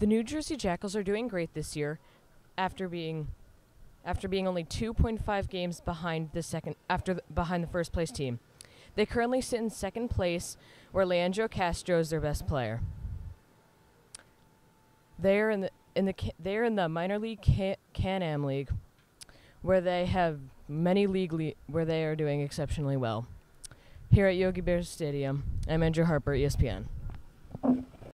The New Jersey Jackals are doing great this year after being after being only 2.5 games behind the second after the, behind the first place team. They currently sit in second place where Leandro Castro is their best player. They're in the in the they're in the minor league Can- Can-Am League where they have many league le- where they are doing exceptionally well. Here at Yogi Berra Stadium, I'm Andrew Harper, ESPN.